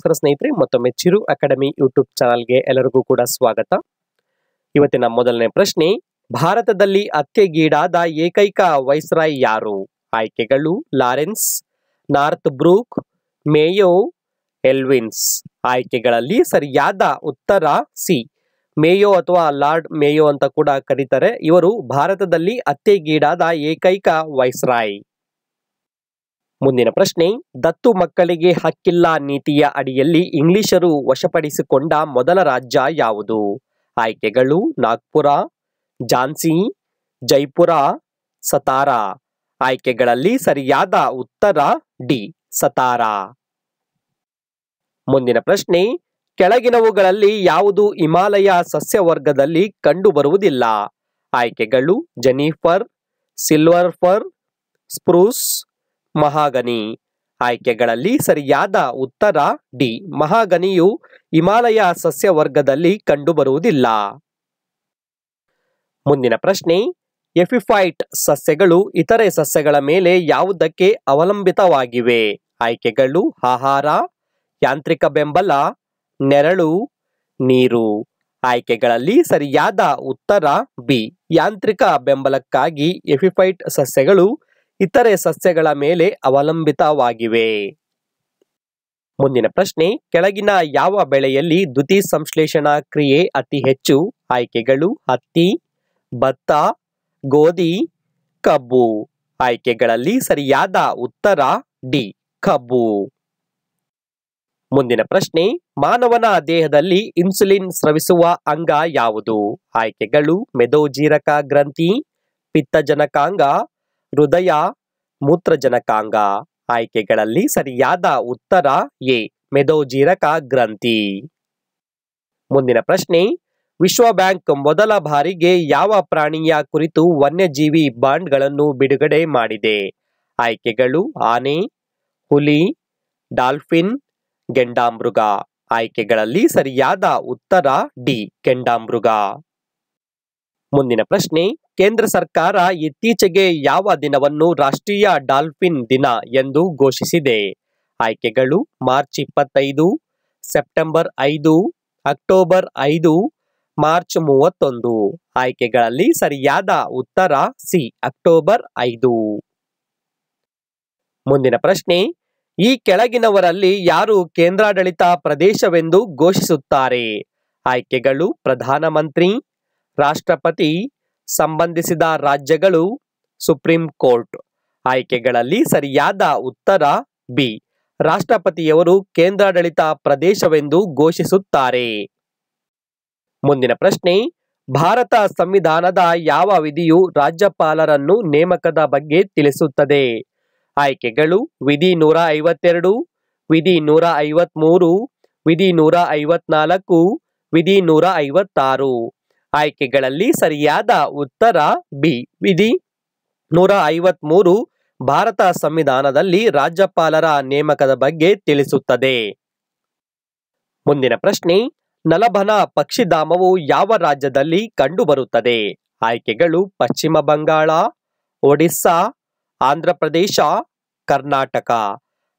ನಮಸ್ಕಾರ ಸ್ನೇಹಿತರೆ, ಮತ್ತೊಮ್ಮೆ ಚಿರು ಅಕಾಡೆಮಿ ಯೂಟ್ಯೂಬ್ ಚಾನಲ್ಗೆ ಎಲ್ಲರಿಗೂ ಕೂಡ ಸ್ವಾಗತ. ಇವತ್ತಿನ ಮೊದಲನೇ ಪ್ರಶ್ನೆ, ಭಾರತದಲ್ಲಿ ಹತ್ಯೆಗೀಡಾದ ಏಕೈಕ ವೈಸ್ರಾಯ್ ಯಾರು? ಆಯ್ಕೆಗಳು, ಲಾರೆನ್ಸ್, ನಾರ್ತ್ ಬ್ರೂಕ್, ಮೇಯೋ, ಎಲ್ವಿನ್ಸ್. ಆಯ್ಕೆಗಳಲ್ಲಿ ಸರಿಯಾದ ಉತ್ತರ ಸಿ. ಮೇಯೋ ಅಥವಾ ಲಾರ್ಡ್ ಮೇಯೋ ಅಂತ ಕೂಡ ಕರೀತಾರೆ. ಇವರು ಭಾರತದಲ್ಲಿ ಹತ್ಯೆಗೀಡಾದ ಏಕೈಕ ವೈಸ್ರಾಯ್. ಮುಂದಿನ ಪ್ರಶ್ನೆ, ದತ್ತು ಮಕ್ಕಳಿಗೆ ಹಕ್ಕಿಲ್ಲ ನೀತಿಯ ಅಡಿಯಲ್ಲಿ ಇಂಗ್ಲಿಷರು ವಶಪಡಿಸಿಕೊಂಡ ಮೊದಲ ರಾಜ್ಯ ಯಾವುದು? ಆಯ್ಕೆಗಳು, ನಾಗ್ಪುರ, ಝಾನ್ಸಿ, ಜೈಪುರ, ಸತಾರ. ಆಯ್ಕೆಗಳಲ್ಲಿ ಸರಿಯಾದ ಉತ್ತರ ಡಿ, ಸತಾರ. ಮುಂದಿನ ಪ್ರಶ್ನೆ, ಕೆಳಗಿನವುಗಳಲ್ಲಿ ಯಾವುದು ಹಿಮಾಲಯ ಸಸ್ಯವರ್ಗದಲ್ಲಿ ಕಂಡುಬರುವುದಿಲ್ಲ? ಆಯ್ಕೆಗಳು, juniper silver fir spruce mahogany. ಆಯ್ಕೆಗಳಲ್ಲಿ ಸರಿಯಾದ ಉತ್ತರ ಡಿ. ಮಹಾಗನಿಯು ಹಿಮಾಲಯ ಸಸ್ಯವರ್ಗದಲ್ಲಿ ಕಂಡುಬರುವುದಿಲ್ಲ. ಮುಂದಿನ ಪ್ರಶ್ನೆ, ಎಫಿಫೈಟ್ ಸಸ್ಯಗಳು ಇತರೆ ಸಸ್ಯಗಳ ಮೇಲೆ ಯಾವುದಕ್ಕೆ ಅವಲಂಬಿತವಾಗಿವೆ? ಆಯ್ಕೆಗಳು ಆಹಾರ, ಯಾಂತ್ರಿಕ ಬೆಂಬಲ, ನೆರಳು, ನೀರು. ಆಯ್ಕೆಗಳಲ್ಲಿ ಸರಿಯಾದ ಉತ್ತರ ಬಿ ಯಾಂತ್ರಿಕ ಬೆಂಬಲಕ್ಕಾಗಿ ಎಫಿಫೈಟ್ ಸಸ್ಯಗಳು ಇತರೆ ಸಸ್ಯಗಳ ಮೇಲೆ ಅವಲಂಬಿತವಾಗಿವೆ. ಮುಂದಿನ ಪ್ರಶ್ನೆ, ಕೆಳಗಿನ ಯಾವ ಬೆಳೆಯಲ್ಲಿ ದ್ಯುತಿ ಸಂಶ್ಲೇಷಣಾ ಕ್ರಿಯೆ ಅತಿ ಹೆಚ್ಚು? ಆಯ್ಕೆಗಳು ಹತ್ತಿ, ಭತ್ತ, ಗೋಧಿ, ಕಬ್ಬು. ಆಯ್ಕೆಗಳಲ್ಲಿ ಸರಿಯಾದ ಉತ್ತರ ಡಿ, ಕಬ್ಬು. ಮುಂದಿನ ಪ್ರಶ್ನೆ, ಮಾನವನ ದೇಹದಲ್ಲಿ ಇನ್ಸುಲಿನ್ ಸ್ರವಿಸುವ ಅಂಗ ಯಾವುದು? ಆಯ್ಕೆಗಳು ಮೆದೋಜೀರಕ ಗ್ರಂಥಿ, ಪಿತ್ತಜನಕಾಂಗ ಹೃದಯ ಮೂತ್ರಜನಕಾಂಗ ಆಯ್ಕೆಗಳಲ್ಲಿ ಸರಿಯಾದ ಉತ್ತರ ಎ. ಮೆದೋಜೀರಕ ಗ್ರಂಥಿ. ಮುಂದಿನ ಪ್ರಶ್ನೆ, ವಿಶ್ವ ಬ್ಯಾಂಕ್ ಮೊದಲ ಬಾರಿಗೆ ಯಾವ ಪ್ರಾಣಿಯ ಕುರಿತು ವನ್ಯಜೀವಿ ಬಾಂಡ್ಗಳನ್ನು ಬಿಡುಗಡೆ ಮಾಡಿದೆ? ಆಯ್ಕೆಗಳು ಆನೆ, ಹುಲಿ, ಡಾಲ್ಫಿನ್, ಗೆಂಡಾಮೃಗ. ಆಯ್ಕೆಗಳಲ್ಲಿ ಸರಿಯಾದ ಉತ್ತರ ಡಿ, ಗೆಂಡಾಮೃಗ. ಮುಂದಿನ ಪ್ರಶ್ನೆ ಕೇಂದ್ರ ಸರ್ಕಾರ ಇತ್ತೀಚೆಗೆ ಯಾವ ದಿನವನ್ನು ರಾಷ್ಟ್ರೀಯ ಡಾಲ್ಫಿನ್ ದಿನ ಎಂದು ಘೋಷಿಸಿದೆ? ಆಯ್ಕೆಗಳು ಮಾರ್ಚ್ ಇಪ್ಪತ್ತೈದು, ಸೆಪ್ಟೆಂಬರ್ ಐದು, ಅಕ್ಟೋಬರ್ ಐದು, ಮಾರ್ಚ್ ಮೂವತ್ತೊಂದು. ಆಯ್ಕೆಗಳಲ್ಲಿ ಸರಿಯಾದ ಉತ್ತರ ಸಿ, ಅಕ್ಟೋಬರ್ ಐದು. ಮುಂದಿನ ಪ್ರಶ್ನೆ, ಈ ಕೆಳಗಿನವರಲ್ಲಿ ಯಾರು ಕೇಂದ್ರಾಡಳಿತ ಪ್ರದೇಶವೆಂದು ಘೋಷಿಸುತ್ತಾರೆ? ಆಯ್ಕೆಗಳು ಪ್ರಧಾನಮಂತ್ರಿ, ರಾಷ್ಟ್ರಪತಿ ಸಂಬಂಧಿಸಿದ ರಾಜ್ಯಗಳು ಸುಪ್ರೀಂ ಕೋರ್ಟ್. ಆಯ್ಕೆಗಳಲ್ಲಿ ಸರಿಯಾದ ಉತ್ತರ ಬಿ. ರಾಷ್ಟ್ರಪತಿಯವರು ಕೇಂದ್ರಾಡಳಿತ ಪ್ರದೇಶವೆಂದು ಘೋಷಿಸುತ್ತಾರೆ. ಮುಂದಿನ ಪ್ರಶ್ನೆ, ಭಾರತ ಸಂವಿಧಾನದ ಯಾವ ವಿಧಿಯು ರಾಜ್ಯಪಾಲರನ್ನು ನೇಮಕದ ಬಗ್ಗೆ ತಿಳಿಸುತ್ತದೆ? ಆಯ್ಕೆಗಳು, ವಿಧಿ ನೂರ ಐವತ್ತೆರಡು, ವಿಧಿ ನೂರ ಐವತ್ಮೂರು, ವಿಧಿ ನೂರ ಐವತ್ನಾಲ್ಕು, ವಿಧಿ ನೂರ ಐವತ್ತಾರು. ಆಯ್ಕೆಗಳಲ್ಲಿ ಸರಿಯಾದ ಉತ್ತರ ಬಿ. ವಿಧಿ ನೂರ ಐವತ್ಮೂರು ಭಾರತ ಸಂವಿಧಾನದಲ್ಲಿ ರಾಜ್ಯಪಾಲರ ನೇಮಕದ ಬಗ್ಗೆ ತಿಳಿಸುತ್ತದೆ. ಮುಂದಿನ ಪ್ರಶ್ನೆ ನಲಭನ ಪಕ್ಷಿಧಾಮವು ಯಾವ ರಾಜ್ಯದಲ್ಲಿ ಕಂಡುಬರುತ್ತದೆ? ಆಯ್ಕೆಗಳು ಪಶ್ಚಿಮ ಬಂಗಾಳ, ಒಡಿಸ್ಸಾ ಆಂಧ್ರಪ್ರದೇಶ ಕರ್ನಾಟಕ.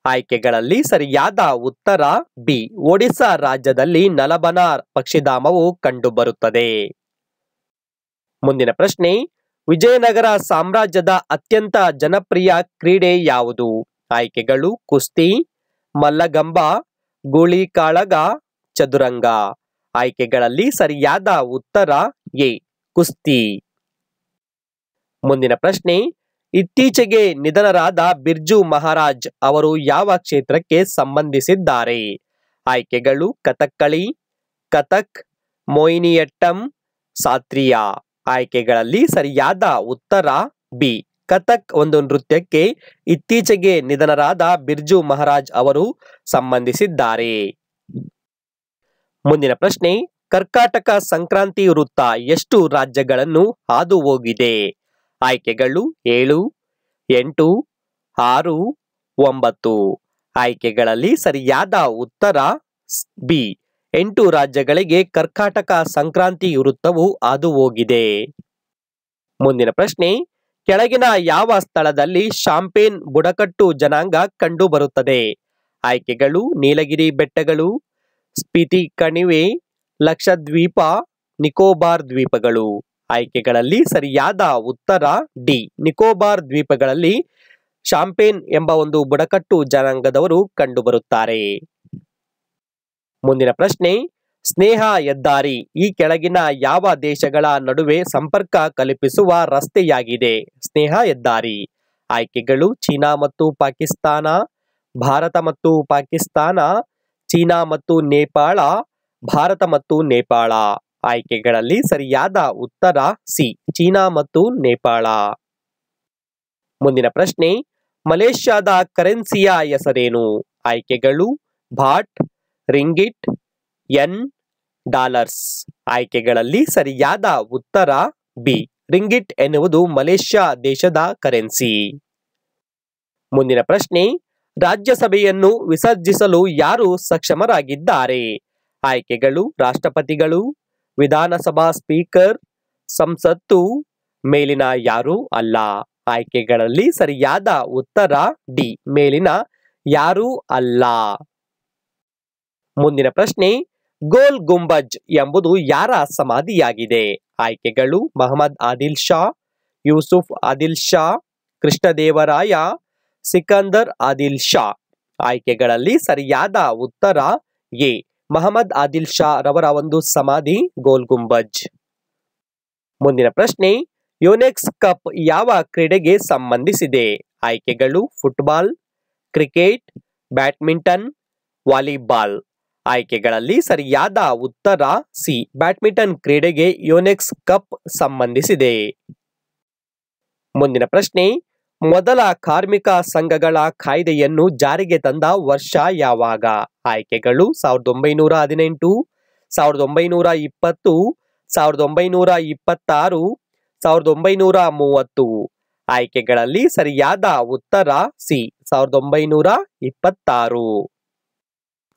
ಆಯ್ಕೆಗಳಲ್ಲಿ ಸರಿಯಾದ ಉತ್ತರ ಬಿ. ಒಡಿಸ್ಸಾ ರಾಜ್ಯದಲ್ಲಿ ನಲಬನ ಪಕ್ಷಿಧಾಮವು ಕಂಡುಬರುತ್ತದೆ. ಮುಂದಿನ ಪ್ರಶ್ನೆ, ವಿಜಯನಗರ ಸಾಮ್ರಾಜ್ಯದ ಅತ್ಯಂತ ಜನಪ್ರಿಯ ಕ್ರೀಡೆ ಯಾವುದು? ಆಯ್ಕೆಗಳು ಕುಸ್ತಿ, ಮಲ್ಲಗಂಬ ಗೂಳಿಕಾಳಗ ಚದುರಂಗ. ಆಯ್ಕೆಗಳಲ್ಲಿ ಸರಿಯಾದ ಉತ್ತರ ಎ, ಕುಸ್ತಿ. ಮುಂದಿನ ಪ್ರಶ್ನೆ, ಇತ್ತೀಚೆಗೆ ನಿಧನರಾದ ಬಿರ್ಜು ಮಹಾರಾಜ್ ಅವರು ಯಾವ ಕ್ಷೇತ್ರಕ್ಕೆ ಸಂಬಂಧಿಸಿದ್ದಾರೆ? ಆಯ್ಕೆಗಳು ಕಥಕ್ಕಳಿ, ಕಥಕ್, ಮೊಯಿನಿಯಟ್ಟಂ, ಸಾತ್ರಿಯ. ಆಯ್ಕೆಗಳಲ್ಲಿ ಸರಿಯಾದ ಉತ್ತರ ಬಿ. ಕಥಕ್ ಒಂದು ನೃತ್ಯಕ್ಕೆ ಇತ್ತೀಚೆಗೆ ನಿಧನರಾದ ಬಿರ್ಜು ಮಹಾರಾಜ್ ಅವರು ಸಂಬಂಧಿಸಿದ್ದಾರೆ. ಮುಂದಿನ ಪ್ರಶ್ನೆ, ಕರ್ಕಾಟಕ ಸಂಕ್ರಾಂತಿ ವೃತ್ತ ಎಷ್ಟು ರಾಜ್ಯಗಳನ್ನು ಹಾದು ಹೋಗಿದೆ ಆಯ್ಕೆಗಳು ಏಳು, ಎಂಟು, ಆರು, ಒಂಬತ್ತು. ಆಯ್ಕೆಗಳಲ್ಲಿ ಸರಿಯಾದ ಉತ್ತರ ಬಿ. ಎಂಟು ರಾಜ್ಯಗಳಿಗೆ ಕರ್ಕಾಟಕ ಸಂಕ್ರಾಂತಿ ವೃತ್ತವು ಹಾದು ಹೋಗಿದೆ ಮುಂದಿನ ಪ್ರಶ್ನೆ, ಕೆಳಗಿನ ಯಾವ ಸ್ಥಳದಲ್ಲಿ ಶಾಂಪೇನ್ ಬುಡಕಟ್ಟು ಜನಾಂಗ ಕಂಡುಬರುತ್ತದೆ? ಆಯ್ಕೆಗಳು, ನೀಲಗಿರಿ ಬೆಟ್ಟಗಳು, ಸ್ಪಿತಿ ಕಣಿವೆ, ಲಕ್ಷದ್ವೀಪ, ನಿಕೋಬಾರ್ ದ್ವೀಪಗಳು. ಆಯ್ಕೆಗಳಲ್ಲಿ ಸರಿಯಾದ ಉತ್ತರ ಡಿ, ನಿಕೋಬಾರ್ ದ್ವೀಪಗಳಲ್ಲಿ ಶಾಂಪೇನ್ ಎಂಬ ಒಂದು ಬುಡಕಟ್ಟು ಜನಾಂಗದವರು ಕಂಡುಬರುತ್ತಾರೆ. ಮುಂದಿನ ಪ್ರಶ್ನೆ, ಸ್ನೇಹ ಹೆದ್ದಾರಿ. ಈ ಕೆಳಗಿನ ಯಾವ ದೇಶಗಳ ನಡುವೆ ಸಂಪರ್ಕ ಕಲ್ಪಿಸುವ ರಸ್ತೆಯಾಗಿದೆ? ಸ್ನೇಹ ಹೆದ್ದಾರಿ. ಆಯ್ಕೆಗಳು ಚೀನಾ ಮತ್ತು ಪಾಕಿಸ್ತಾನ, ಭಾರತ ಮತ್ತು ಪಾಕಿಸ್ತಾನ, ಚೀನಾ ಮತ್ತು ನೇಪಾಳ, ಭಾರತ ಮತ್ತು ನೇಪಾಳ. ಆಯ್ಕೆಗಳಲ್ಲಿ ಸರಿಯಾದ ಉತ್ತರ ಸಿ, ಚೀನಾ ಮತ್ತು ನೇಪಾಳ. ಮುಂದಿನ ಪ್ರಶ್ನೆ, ಮಲೇಷ್ಯಾದ ಕರೆನ್ಸಿಯ ಹೆಸರೇನು? ಆಯ್ಕೆಗಳು ಭಾಟ್ ರಿಂಗಿಟ್ ಎನ್ ಡಾಲರ್ಸ್. ಆಯ್ಕೆಗಳಲ್ಲಿ ಸರಿಯಾದ ಉತ್ತರ ಬಿ. ರಿಂಗಿಟ್ ಎನ್ನುವುದು ಮಲೇಷ್ಯಾ ದೇಶದ ಕರೆನ್ಸಿ. ಮುಂದಿನ ಪ್ರಶ್ನೆ, ರಾಜ್ಯಸಭೆಯನ್ನು ವಿಸರ್ಜಿಸಲು ಯಾರು ಸಕ್ಷಮರಾಗಿದ್ದಾರೆ? ಆಯ್ಕೆಗಳು, ರಾಷ್ಟ್ರಪತಿಗಳು, ವಿಧಾನಸಭಾ ಸ್ಪೀಕರ್, ಸಂಸತ್ತು, ಮೇಲಿನ ಯಾರೂ ಅಲ್ಲ. ಆಯ್ಕೆಗಳಲ್ಲಿ ಸರಿಯಾದ ಉತ್ತರ ಡಿ. ಮೇಲಿನ ಯಾರೂ ಅಲ್ಲ. ಮುಂದಿನ ಪ್ರಶ್ನೆ, ಗೋಲ್ ಗುಂಬಜ್ ಎಂಬುದು ಯಾರ ಸಮಾಧಿಯಾಗಿದೆ? ಆಯ್ಕೆಗಳು, ಮಹಮ್ಮದ್ ಆದಿಲ್ ಶಾ, ಯೂಸುಫ್ ಆದಿಲ್ ಶಾ, ಕೃಷ್ಣದೇವರಾಯ, ಸಿಕಂದರ್ ಆದಿಲ್ ಶಾ. ಆಯ್ಕೆಗಳಲ್ಲಿ ಸರಿಯಾದ ಉತ್ತರ ಎ, ಮಹಮ್ಮದ್ ಆದಿಲ್ ಶಾ ರವರ ಒಂದು ಸಮಾಧಿ, ಗೋಲ್ ಗುಂಬಜ್. ಮುಂದಿನ ಪ್ರಶ್ನೆ, ಯುನೆಕ್ಸ್ ಕಪ್ ಯಾವ ಕ್ರೀಡೆಗೆ ಸಂಬಂಧಿಸಿದೆ? ಆಯ್ಕೆಗಳು, ಫುಟ್ಬಾಲ್, ಕ್ರಿಕೆಟ್, ಬ್ಯಾಡ್ಮಿಂಟನ್, ವಾಲಿಬಾಲ್. ಆಯ್ಕೆಗಳಲ್ಲಿ ಸರಿಯಾದ ಉತ್ತರ ಸಿ. ಬ್ಯಾಡ್ಮಿಂಟನ್ ಕ್ರೀಡೆಗೆ ಯೋನೆಕ್ಸ್ ಕಪ್ ಸಂಬಂಧಿಸಿದೆ. ಮುಂದಿನ ಪ್ರಶ್ನೆ, ಮೊದಲ ಕಾರ್ಮಿಕ ಸಂಘಗಳ ಕಾಯ್ದೆಯನ್ನು ಜಾರಿಗೆ ತಂದ ವರ್ಷ ಯಾವಾಗ? ಆಯ್ಕೆಗಳು ಸಾವಿರದ ಒಂಬೈನೂರ ಹದಿನೆಂಟು, ಸಾವಿರದ ಒಂಬೈನೂರ ಇಪ್ಪತ್ತು, ಸಾವಿರದ ಒಂಬೈನೂರ ಇಪ್ಪತ್ತಾರು, ಸಾವಿರದ ಒಂಬೈನೂರ ಮೂವತ್ತು. ಆಯ್ಕೆಗಳಲ್ಲಿ ಸರಿಯಾದ ಉತ್ತರ ಸಿ. ಸಾವಿರದ ಒಂಬೈನೂರ ಇಪ್ಪತ್ತಾರು.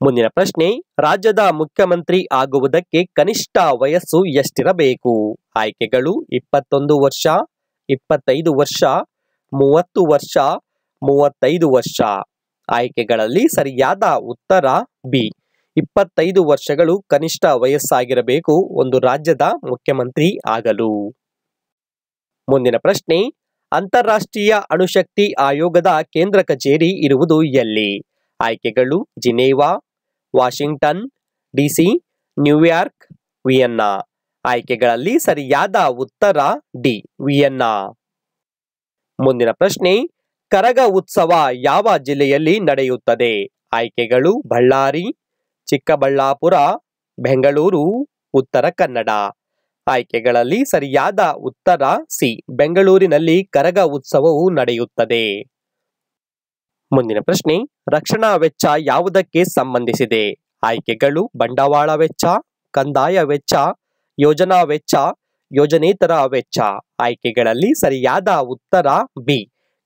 ಮುಂದಿನ ಪ್ರಶ್ನೆ, ರಾಜ್ಯದ ಮುಖ್ಯಮಂತ್ರಿ ಆಗುವುದಕ್ಕೆ ಕನಿಷ್ಠ ವಯಸ್ಸು ಎಷ್ಟಿರಬೇಕು? ಆಯ್ಕೆಗಳು, ಇಪ್ಪತ್ತೊಂದು ವರ್ಷ, ಇಪ್ಪತ್ತೈದು ವರ್ಷ, ಮೂವತ್ತು ವರ್ಷ, ಮೂವತ್ತೈದು ವರ್ಷ. ಆಯ್ಕೆಗಳಲ್ಲಿ ಸರಿಯಾದ ಉತ್ತರ ಬಿ. ಇಪ್ಪತ್ತೈದು ವರ್ಷಗಳು ಕನಿಷ್ಠ ವಯಸ್ಸಾಗಿರಬೇಕು ಒಂದು ರಾಜ್ಯದ ಮುಖ್ಯಮಂತ್ರಿ ಆಗಲು. ಮುಂದಿನ ಪ್ರಶ್ನೆ, ಅಂತಾರಾಷ್ಟ್ರೀಯ ಅಣುಶಕ್ತಿ ಆಯೋಗದ ಕೇಂದ್ರ ಕಚೇರಿ ಇರುವುದು ಎಲ್ಲಿ? ಆಯ್ಕೆಗಳು Geneva, Washington, DC, New York, Vienna. ಆಯ್ಕೆಗಳಲ್ಲಿ ಸರಿಯಾದ ಉತ್ತರ ಡಿ, ವಿಯನ್ನಾ. ಮುಂದಿನ ಪ್ರಶ್ನೆ, ಕರಗ ಉತ್ಸವ ಯಾವ ಜಿಲ್ಲೆಯಲ್ಲಿ ನಡೆಯುತ್ತದೆ? ಆಯ್ಕೆಗಳು ಬಳ್ಳಾರಿ, ಚಿಕ್ಕಬಳ್ಳಾಪುರ, ಬೆಂಗಳೂರು, ಉತ್ತರ ಕನ್ನಡ. ಆಯ್ಕೆಗಳಲ್ಲಿ ಸರಿಯಾದ ಉತ್ತರ ಸಿ, ಬೆಂಗಳೂರಿನಲ್ಲಿ ಕರಗ ಉತ್ಸವವು ನಡೆಯುತ್ತದೆ. ಮುಂದಿನ ಪ್ರಶ್ನೆ, ರಕ್ಷಣಾ ವೆಚ್ಚ ಯಾವುದಕ್ಕೆ ಸಂಬಂಧಿಸಿದೆ? ಆಯ್ಕೆಗಳು, ಬಂಡವಾಳ ವೆಚ್ಚ, ಕಂದಾಯ ವೆಚ್ಚ, ಯೋಜನಾ ವೆಚ್ಚ, ಯೋಜನೇತರ ವೆಚ್ಚ. ಆಯ್ಕೆಗಳಲ್ಲಿ ಸರಿಯಾದ ಉತ್ತರ ಬಿ.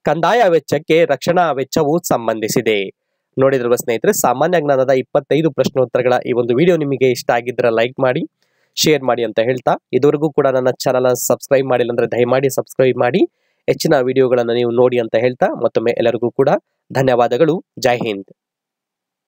ಕಂದಾಯ ವೆಚ್ಚಕ್ಕೆ ರಕ್ಷಣಾ ವೆಚ್ಚವು ಸಂಬಂಧಿಸಿದೆ. ನೋಡಿದ್ರವ ಸ್ನೇಹಿತರೆ, ಸಾಮಾನ್ಯ ಜ್ಞಾನದ ಇಪ್ಪತ್ತೈದು ಪ್ರಶ್ನೋತ್ತರಗಳ ಈ ಒಂದು ವಿಡಿಯೋ ನಿಮಗೆ ಇಷ್ಟ ಆಗಿದ್ರೆ ಲೈಕ್ ಮಾಡಿ, ಶೇರ್ ಮಾಡಿ ಅಂತ ಹೇಳ್ತಾ, ಇದುವರೆಗೂ ಕೂಡ ನನ್ನ ಚಾನಲ್ ಸಬ್ಸ್ಕ್ರೈಬ್ ಮಾಡಿಲ್ಲ ಅಂದ್ರೆ ದಯಮಾಡಿ ಸಬ್ಸ್ಕ್ರೈಬ್ ಮಾಡಿ, ಹೆಚ್ಚಿನ ವಿಡಿಯೋಗಳನ್ನು ನೀವು ನೋಡಿ ಅಂತ ಹೇಳ್ತಾ, ಮತ್ತೊಮ್ಮೆ ಎಲ್ಲರಿಗೂ ಕೂಡ ಧನ್ಯವಾದಗಳು. ಜೈ ಹಿಂದ್.